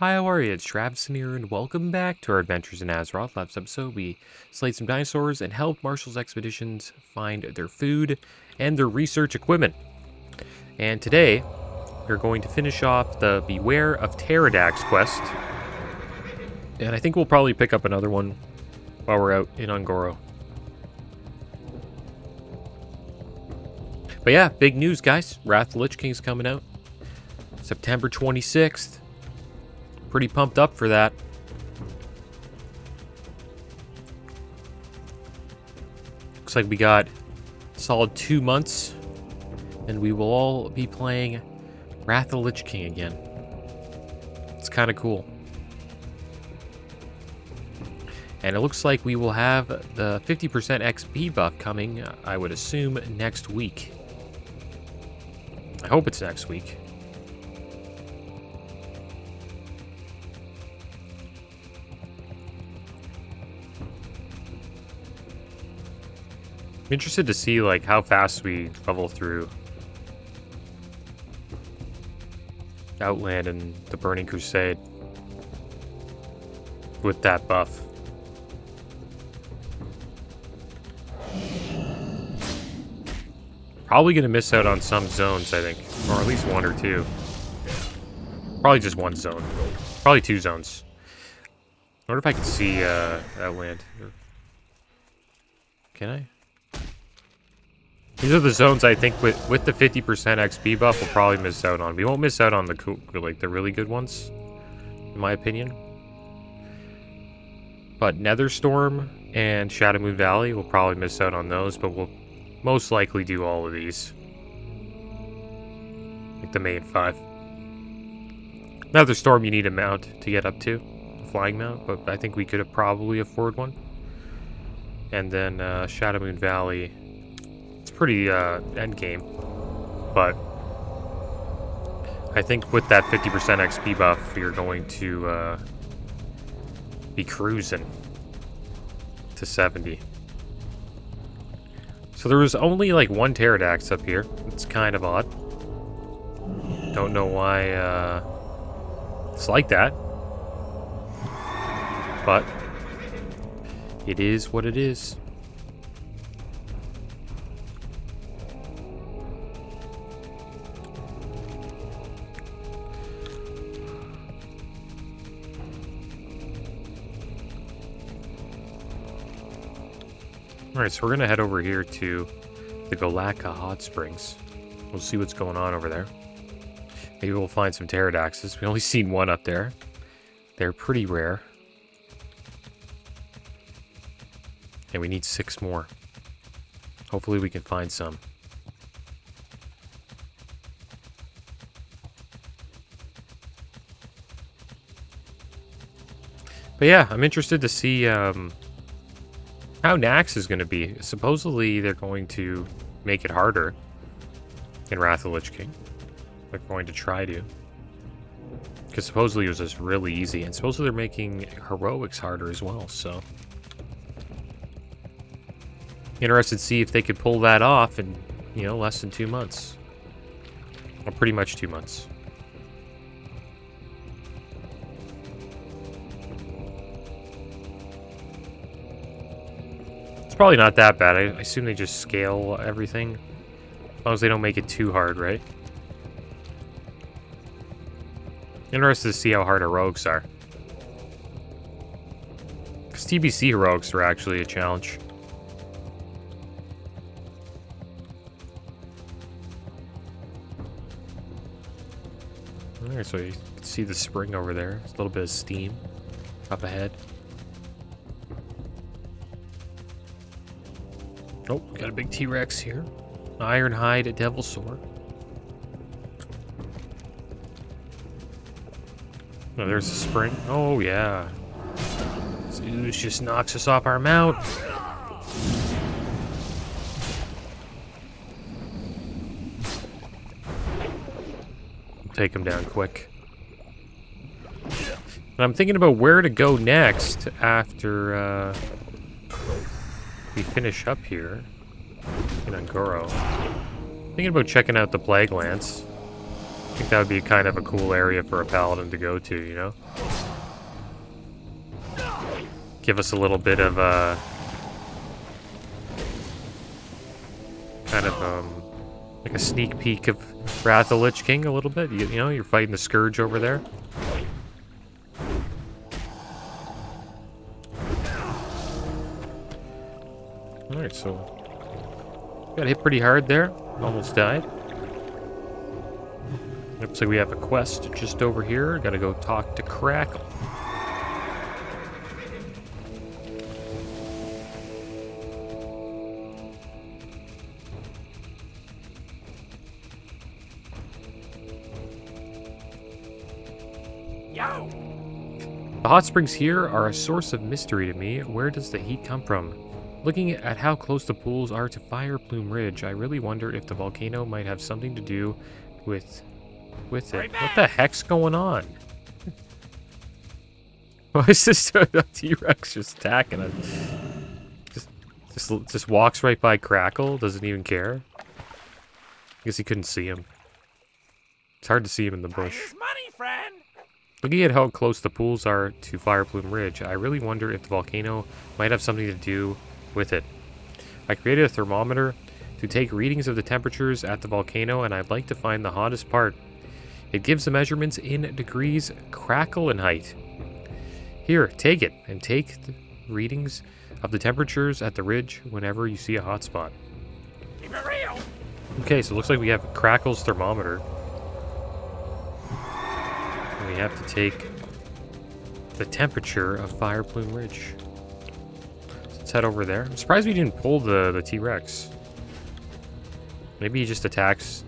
Hi, how are you? It's Travis here, and welcome back to our adventures in Azeroth. Last episode, we slayed some dinosaurs and helped Marshal's expeditions find their food and their research equipment. And today, we're going to finish off the Beware of Pterodax quest. And I think we'll probably pick up another one while we're out in Un'Goro. But yeah, big news, guys. Wrath of the Lich King's coming out. September 26th pretty pumped up for that. Looks like we got solid two months, and we will all be playing Wrath of the Lich King again. It's kind of cool. And it looks like we will have the 50% XP buff coming, I would assume, next week. I hope it's next week. I'm interested to see like how fast we level through Outland and the Burning Crusade with that buff. Probably gonna miss out on some zones, I think, or at least one or two. Probably just one zone. Probably two zones. I wonder if I can see uh, Outland. Can I? These are the zones I think with with the 50% XP buff we'll probably miss out on. We won't miss out on the cool, like the really good ones, in my opinion. But Netherstorm and Shadowmoon Valley we'll probably miss out on those, but we'll most likely do all of these. Like the main five. Netherstorm you need a mount to get up to, a flying mount, but I think we could probably afford one. And then uh, Shadowmoon Valley pretty uh, end game, but I think with that 50% XP buff, you're going to uh, be cruising to 70. So there was only like one Pterodax up here. It's kind of odd. Don't know why uh, it's like that. But it is what it is. Alright, so we're going to head over here to the Golakka Hot Springs. We'll see what's going on over there. Maybe we'll find some pterodaxes. We only seen one up there. They're pretty rare. And we need six more. Hopefully we can find some. But yeah, I'm interested to see um, how Naxx is going to be. Supposedly, they're going to make it harder in Wrath of Lich King. They're going to try to. Because supposedly it was just really easy. And supposedly they're making heroics harder as well, so... Interested to see if they could pull that off in, you know, less than two months. Or pretty much two months. It's probably not that bad. I, assume they just scale everything. As long as they don't make it too hard, right? Interested to see how hard heroics are. Because TBC heroics are actually a challenge. Alright, so you can see the spring over there. There's a little bit of steam up ahead. Oh, got a big T-Rex here. Ironhide, a Devilsaur. Oh, there's a spring. Oh, yeah. Zeus just knocks us off our mount. Take him down quick. And I'm thinking about where to go next after, uh we finish up here in Un'Goro, thinking about checking out the Plague Lands. I think that would be kind of a cool area for a paladin to go to, you know? Give us a little bit of, uh... Kind of, um... Like a sneak peek of Wrath of Lich King a little bit. You, you know, you're fighting the Scourge over there. So... Got hit pretty hard there. Almost died. Looks like we have a quest just over here. Gotta go talk to Krakle. The hot springs here are a source of mystery to me. Where does the heat come from? Looking at how close the pools are to Fire Plume Ridge, I really wonder if the volcano might have something to do with with it. What the heck's going on? Why is this T-Rex just attacking it? Just, just, just walks right by Krakle. Doesn't even care. I guess he couldn't see him. It's hard to see him in the bush. Looking at how close the pools are to Fire Plume Ridge, I really wonder if the volcano might have something to do with it. I created a thermometer to take readings of the temperatures at the volcano, and I'd like to find the hottest part. It gives the measurements in degrees crackle and height. Here, take it, and take the readings of the temperatures at the ridge whenever you see a hot spot. Keep it real! Okay, so it looks like we have Krakle's thermometer. We have to take the temperature of Fire Plume Ridge. Head over there. I'm surprised we didn't pull the, the T-Rex. Maybe he just attacks...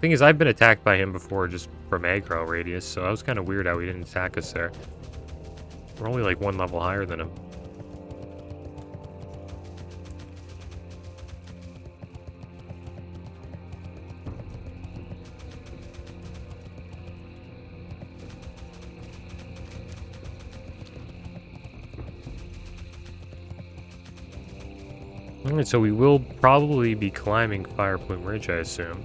Thing is, I've been attacked by him before just from aggro radius, so I was kind of weird how he didn't attack us there. We're only like one level higher than him. So we will probably be climbing Fire Plume Ridge, I assume.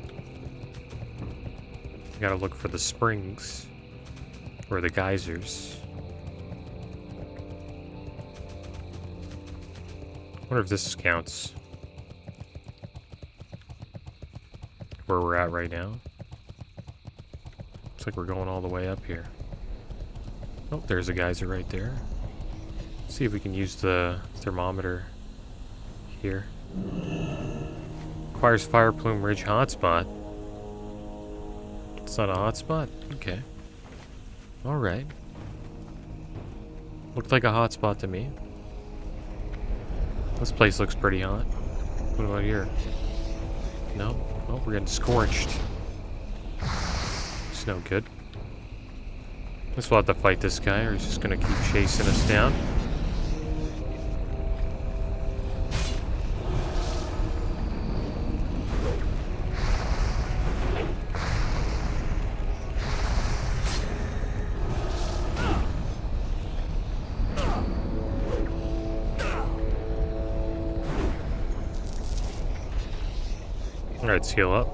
Gotta look for the springs. Or the geysers. wonder if this counts. Where we're at right now. Looks like we're going all the way up here. Oh, there's a geyser right there. Let's see if we can use the thermometer here. Requires Fire Plume Ridge hotspot. It's not a hotspot? Okay. Alright. Looked like a hotspot to me. This place looks pretty hot. What about here? No? Oh, we're getting scorched. It's no good. Guess we'll have to fight this guy, or he's just gonna keep chasing us down. Alright, heal up.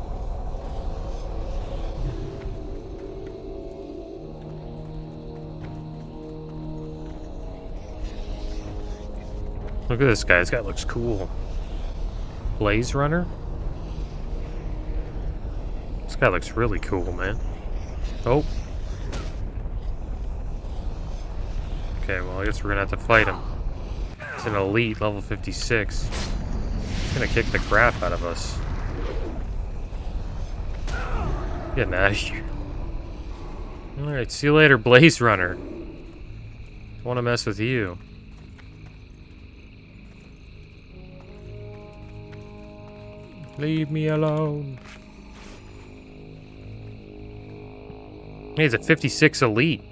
Look at this guy. This guy looks cool. Blaze Runner? This guy looks really cool, man. Oh. Okay, well, I guess we're gonna have to fight him. It's an elite, level 56. He's gonna kick the crap out of us. Getting out of here. Alright, see you later, Blaze Runner. I want to mess with you. Leave me alone. He's a 56 elite.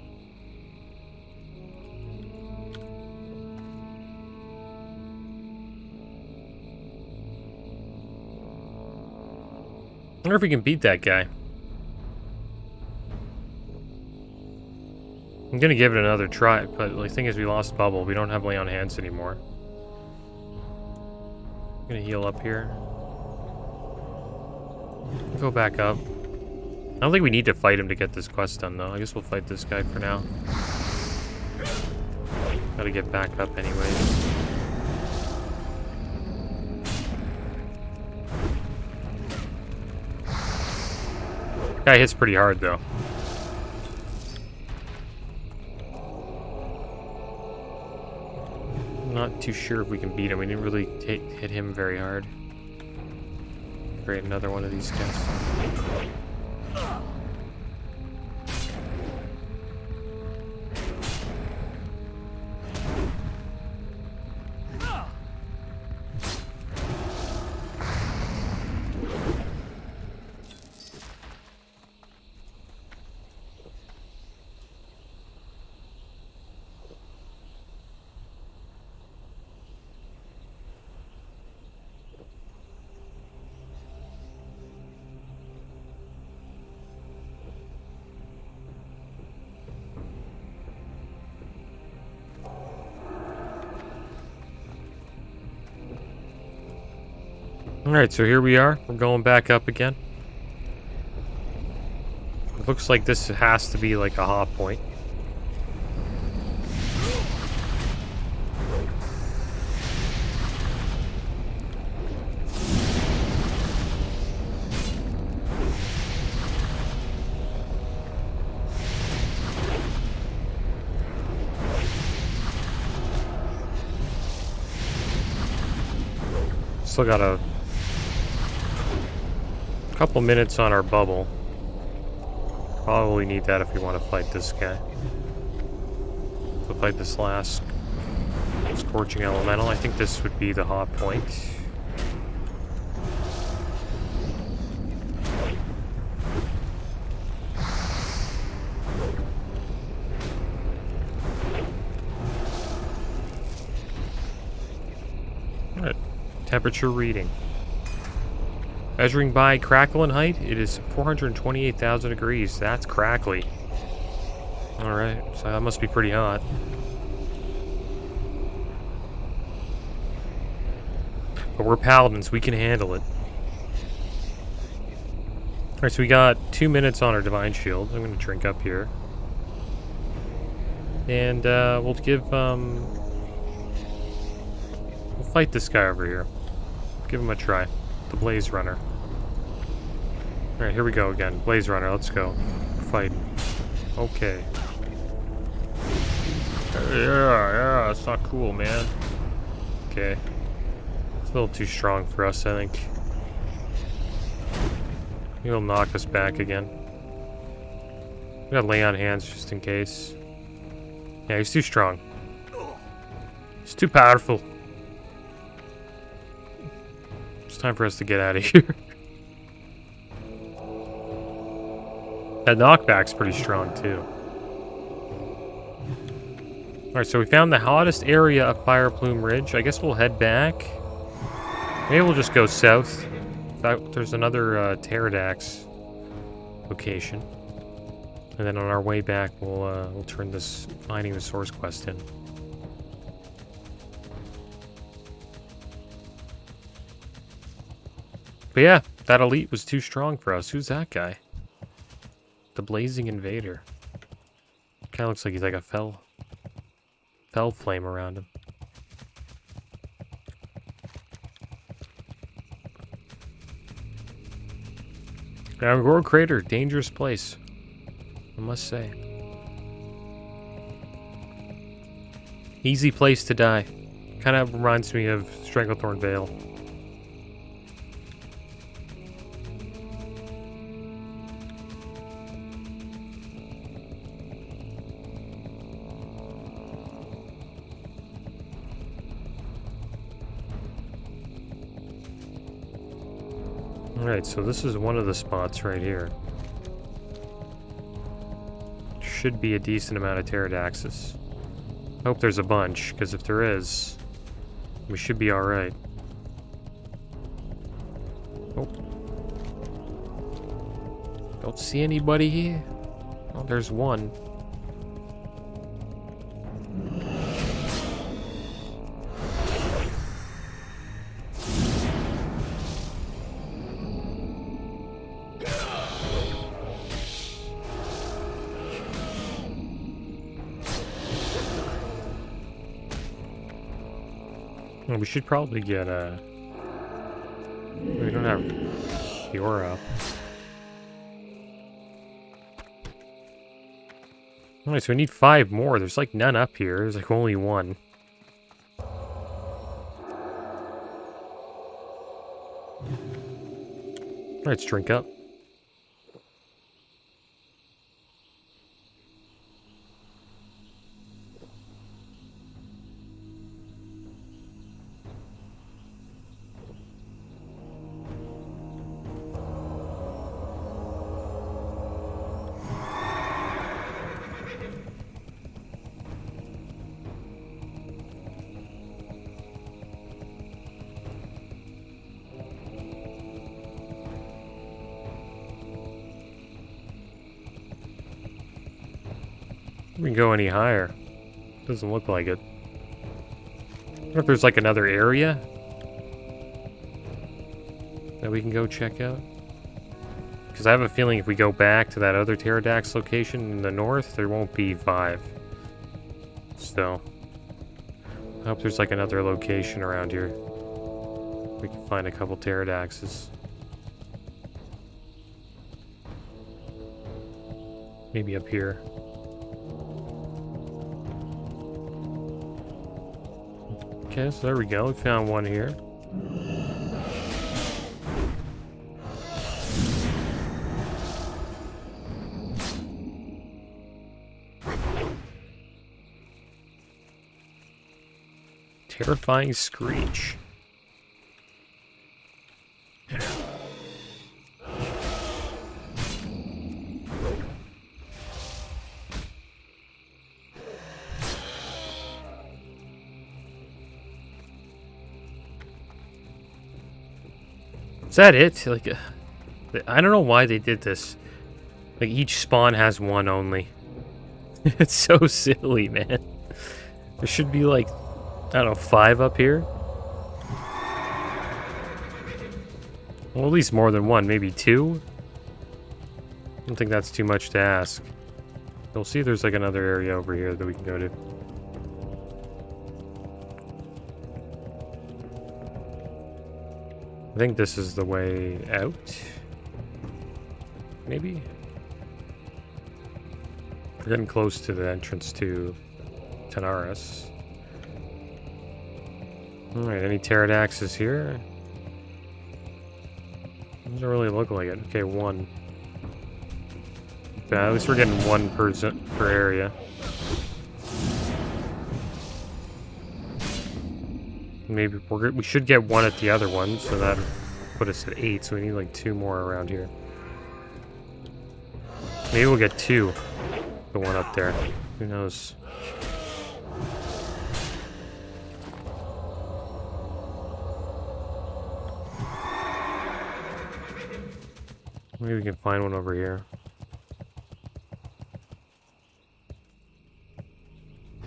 I wonder if we can beat that guy. I'm gonna give it another try, but the thing is we lost Bubble. We don't have Lay on Hands anymore. I'm gonna heal up here. Go back up. I don't think we need to fight him to get this quest done, though. I guess we'll fight this guy for now. Gotta get back up anyways. Guy hits pretty hard, though. Not too sure if we can beat him. We didn't really hit him very hard. Create another one of these guys. Alright, so here we are. We're going back up again. It looks like this has to be like a hot point. Still got a couple minutes on our bubble. Probably need that if we want to fight this guy. To fight this last Scorching Elemental. I think this would be the hot point. Alright. Temperature reading. Measuring by crackle and height, it is 428,000 degrees. That's crackly. Alright, so that must be pretty hot. But we're paladins, we can handle it. Alright, so we got two minutes on our Divine Shield. I'm going to drink up here. And uh, we'll give, um... We'll fight this guy over here. Give him a try. The Blaze Runner. Alright, here we go again. Blaze Runner, let's go. Fight. Okay. Yeah, yeah, it's not cool, man. Okay. It's a little too strong for us, I think. He'll knock us back again. We gotta lay on hands just in case. Yeah, he's too strong. He's too powerful. Time for us to get out of here. That knockback's pretty strong, too. Alright, so we found the hottest area of Fire Plume Ridge. I guess we'll head back. Maybe we'll just go south. there's another uh, Pterodax location. And then on our way back, we'll, uh, we'll turn this finding the source quest in. But yeah, that elite was too strong for us. Who's that guy? The Blazing Invader. Kind of looks like he's like a fell, fel flame around him. Un'Goro Crater, dangerous place. I must say. Easy place to die. Kind of reminds me of Stranglethorn Vale. Alright, so this is one of the spots right here. Should be a decent amount of Pterodaxis. Hope there's a bunch, because if there is, we should be alright. Oh. Don't see anybody here. Oh, there's one. We should probably get a... We don't have Fiora. Alright, so we need five more. There's like none up here. There's like only one. Let's drink up. We can go any higher. Doesn't look like it. if there's like another area that we can go check out. Because I have a feeling if we go back to that other Pterodax location in the north, there won't be five. Still. I hope there's like another location around here. We can find a couple Pterodaxes. Maybe up here. Okay, so there we go. We found one here. Terrifying screech. That it? Like, uh, I don't know why they did this. Like, each spawn has one only. it's so silly, man. There should be, like, I don't know, five up here? Well, at least more than one, maybe two? I don't think that's too much to ask. You'll see there's, like, another area over here that we can go to. I think this is the way out. Maybe? We're getting close to the entrance to Tanaris. Alright, any pterodaxes here? Doesn't really look like it. Okay, one. Yeah, at least we're getting one per, per area. Maybe we're, we should get one at the other one, so that put us at eight. So we need like two more around here. Maybe we'll get two. The one up there. Who knows? Maybe we can find one over here.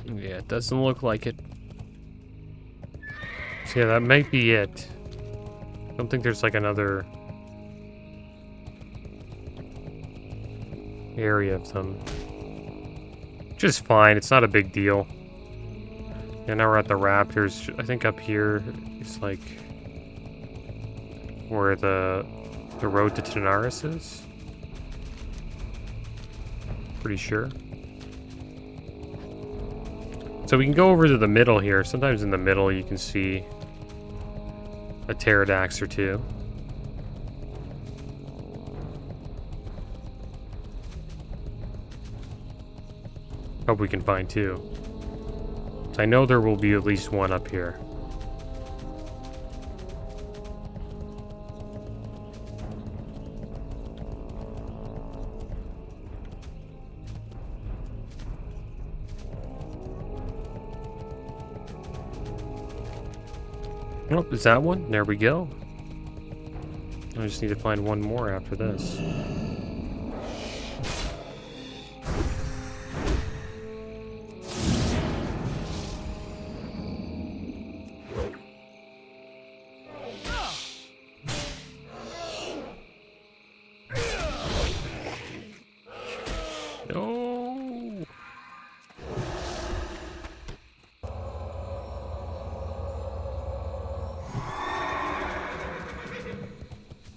Yeah, it doesn't look like it. So yeah, that might be it. I don't think there's like another area of them. Is fine, it's not a big deal. Yeah, now we're at the Raptors. I think up here is like where the the road to Tanaris is. Pretty sure. So we can go over to the middle here. Sometimes in the middle you can see a pterodax or two. Hope we can find two. I know there will be at least one up here. Oh, is that one? There we go. I just need to find one more after this.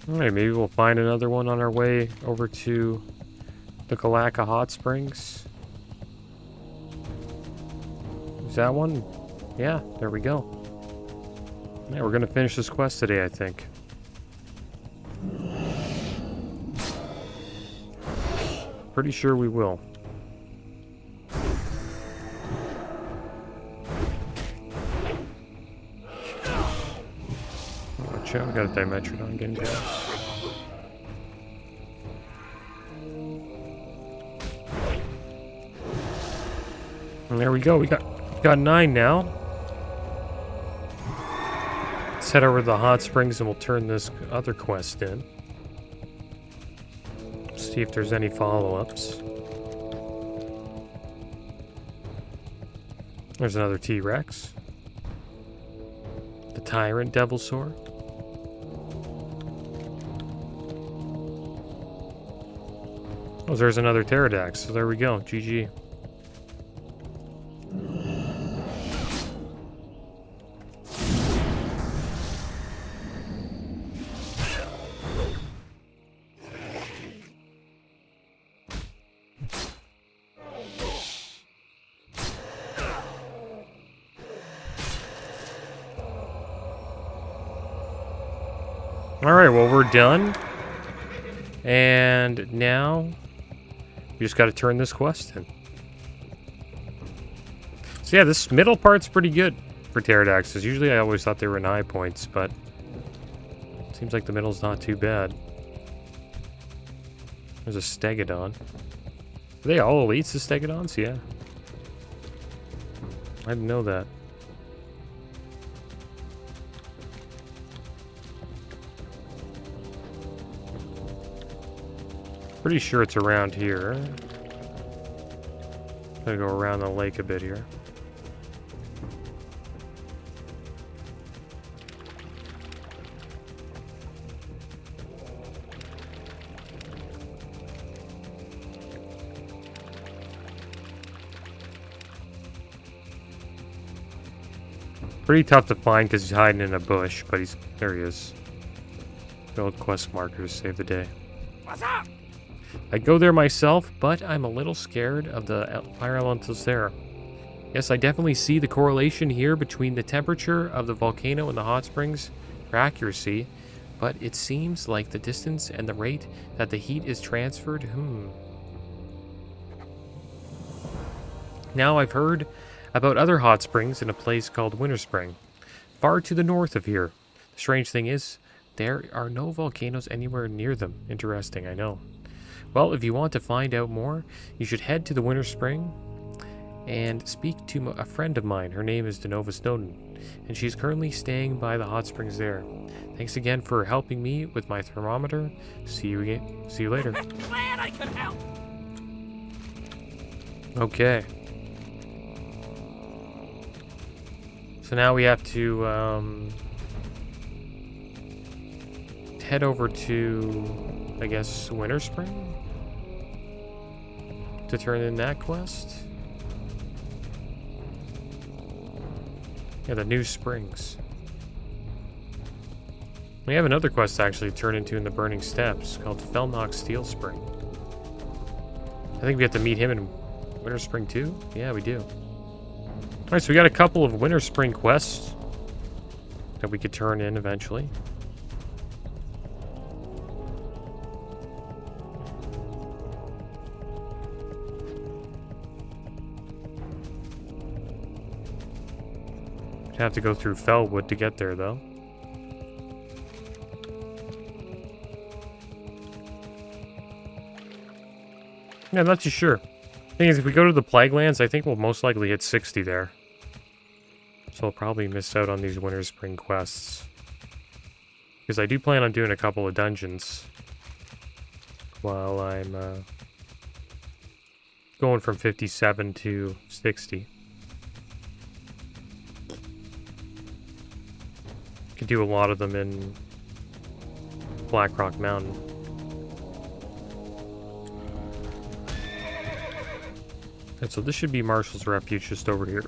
Alright, maybe we'll find another one on our way over to the Golakka Hot Springs. Is that one? Yeah, there we go. Yeah, we're gonna finish this quest today, I think. Pretty sure we will. Got a Dimetrodon getting. And there we go, we got got nine now. Let's head over to the hot springs and we'll turn this other quest in. See if there's any follow-ups. There's another T-Rex. The Tyrant Devilsaur. Oh, there's another Pterodax. So there we go. GG. Alright, well, we're done. And now we just got to turn this quest in. So yeah, this middle part's pretty good for Pterodaxes. Usually I always thought they were in high points, but seems like the middle's not too bad. There's a Stegodon. Are they all elites, the Stegodons? Yeah. I didn't know that. Pretty sure it's around here. Gotta go around the lake a bit here. Pretty tough to find because he's hiding in a bush, but he's there he is. Build quest markers save the day. What's up? I'd go there myself, but I'm a little scared of the fire elementals there. Yes, I definitely see the correlation here between the temperature of the volcano and the hot springs for accuracy, but it seems like the distance and the rate that the heat is transferred, hmm. Now I've heard about other hot springs in a place called Winterspring, far to the north of here. The strange thing is, there are no volcanoes anywhere near them. Interesting, I know. Well, if you want to find out more, you should head to the Winterspring and speak to a friend of mine. Her name is Donova Snowden, and she's currently staying by the hot springs there. Thanks again for helping me with my thermometer. See you again. See you later. Glad I could help. Okay. So now we have to um, head over to, I guess, Winterspring to turn in that quest. Yeah, the new springs. We have another quest to actually turn into in the Burning Steppes called Felnok Steelspring. I think we have to meet him in Winterspring too? Yeah, we do. Alright, so we got a couple of Winterspring quests that we could turn in eventually. Have to go through Felwood to get there, though. Yeah, I'm not too sure. Thing is, if we go to the Plague Lands, I think we'll most likely hit 60 there. So I'll probably miss out on these Winterspring quests. Because I do plan on doing a couple of dungeons. While I'm, uh, Going from 57 to 60. do a lot of them in Blackrock Mountain. And so this should be Marshal's Refuge just over here.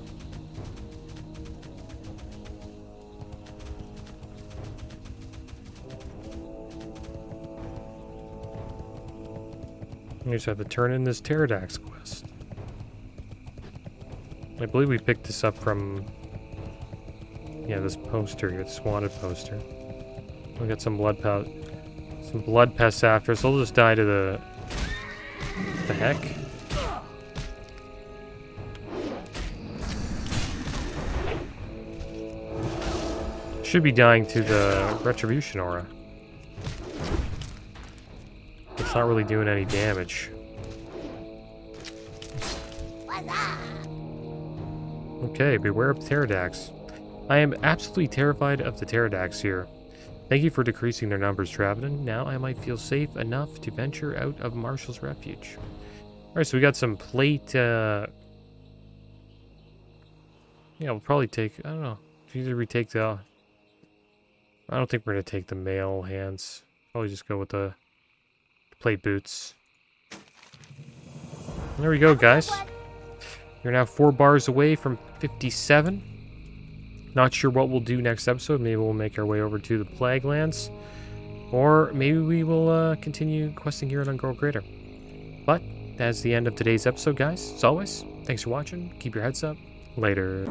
We just have to turn in this Pterodax quest. I believe we picked this up from yeah, this poster here, this wanted poster. We got some blood pest, some blood pests after us. We'll just die to the... The heck? Should be dying to the retribution aura. It's not really doing any damage. Okay, beware of Pterodax. I am absolutely terrified of the Pterodax here. Thank you for decreasing their numbers, Travadin. Now I might feel safe enough to venture out of Marshal's refuge. Alright, so we got some plate, uh... Yeah, we'll probably take, I don't know. Either we take the... I don't think we're going to take the mail hands. Probably just go with the plate boots. There we go, guys. You're now four bars away from 57. Not sure what we'll do next episode. Maybe we'll make our way over to the Plague Lands. Or maybe we will uh, continue questing here at Un'Goro Crater. But that's the end of today's episode, guys. As always, thanks for watching. Keep your heads up. Later.